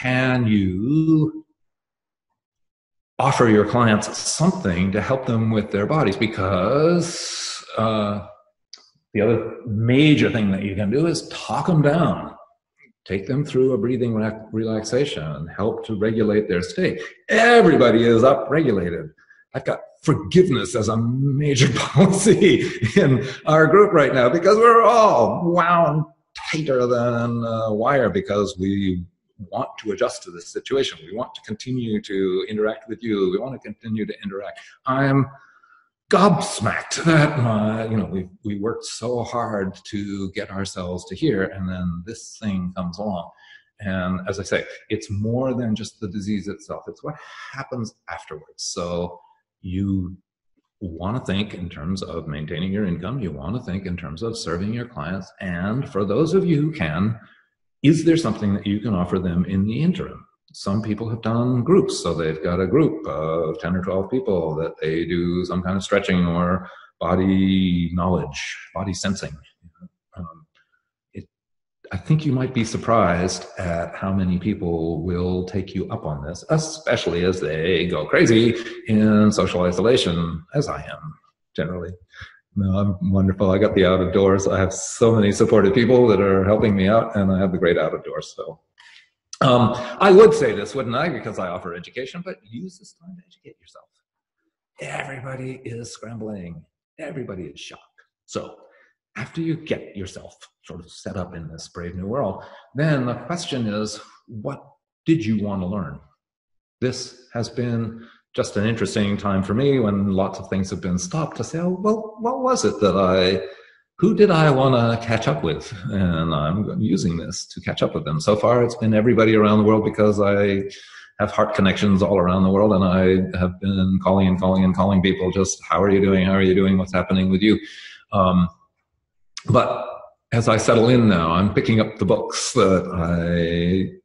can you offer your clients something to help them with their bodies? Because uh, the other major thing that you can do is talk them down. Take them through a breathing relaxation, and help to regulate their state. Everybody is upregulated. I've got forgiveness as a major policy in our group right now because we're all wound tighter than a wire because we want to adjust to this situation. We want to continue to interact with you. We want to continue to interact. I'm gobsmacked that my, you know, we we worked so hard to get ourselves to here, and then this thing comes along. And as I say, it's more than just the disease itself. It's what happens afterwards. So you want to think in terms of maintaining your income. You want to think in terms of serving your clients. And for those of you who can, is there something that you can offer them in the interim? Some people have done groups, so they've got a group of 10 or 12 people that they do some kind of stretching or body knowledge, body sensing. Um, it, I think you might be surprised at how many people will take you up on this, especially as they go crazy in social isolation, as I am generally. No, I'm wonderful. I got the out of doors. I have so many supportive people that are helping me out, and I have the great out of doors. So um, I would say this, wouldn't I? Because I offer education, but use this time to educate yourself. Everybody is scrambling. Everybody is shocked. So after you get yourself sort of set up in this brave new world, then the question is, what did you want to learn? This has been just an interesting time for me when lots of things have been stopped to say, oh, well, what was it that I, who did I want to catch up with? And I'm using this to catch up with them. So far, it's been everybody around the world because I have heart connections all around the world and I have been calling and calling and calling people just, how are you doing? How are you doing? What's happening with you? Um, but as I settle in now, I'm picking up the books that I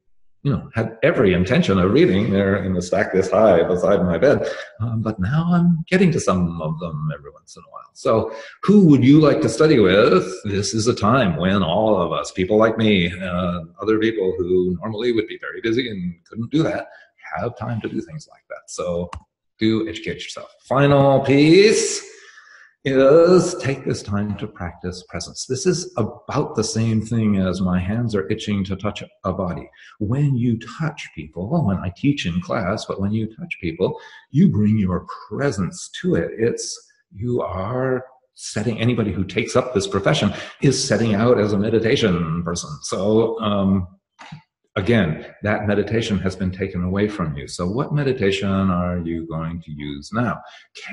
you know, had every intention of reading. They're in the stack this high beside my bed. Um, but now I'm getting to some of them every once in a while. So, who would you like to study with? This is a time when all of us, people like me, uh, other people who normally would be very busy and couldn't do that, have time to do things like that. So, do educate yourself. Final piece is take this time to practice presence. This is about the same thing as my hands are itching to touch a body. When you touch people, when I teach in class, but when you touch people, you bring your presence to it. It's, you are setting, anybody who takes up this profession is setting out as a meditation person. So, um, again, that meditation has been taken away from you. So, what meditation are you going to use now?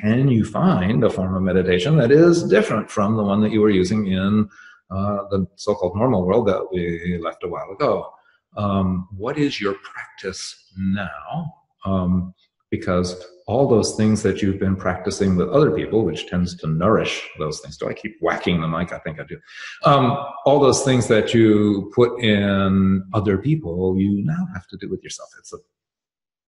Can you find a form of meditation that is different from the one that you were using in uh, the so called normal world that we left a while ago? Um, what is your practice now? Um, because all those things that you've been practicing with other people, which tends to nourish those things. Do I keep whacking the mic? I think I do. Um, all those things that you put in other people, you now have to do with yourself. It's a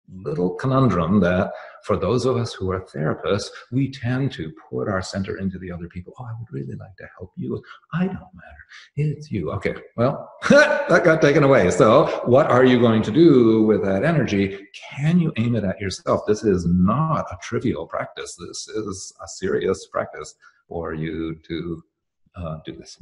little conundrum that for those of us who are therapists, we tend to put our center into the other people. Oh, I would really like to help you. I don't matter. It's you. Okay, well, that got taken away. So, what are you going to do with that energy? Can you aim it at yourself? This is not a trivial practice. This is a serious practice for you to uh, do this.